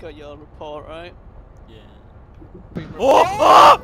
Got your report, right? Yeah. Oh!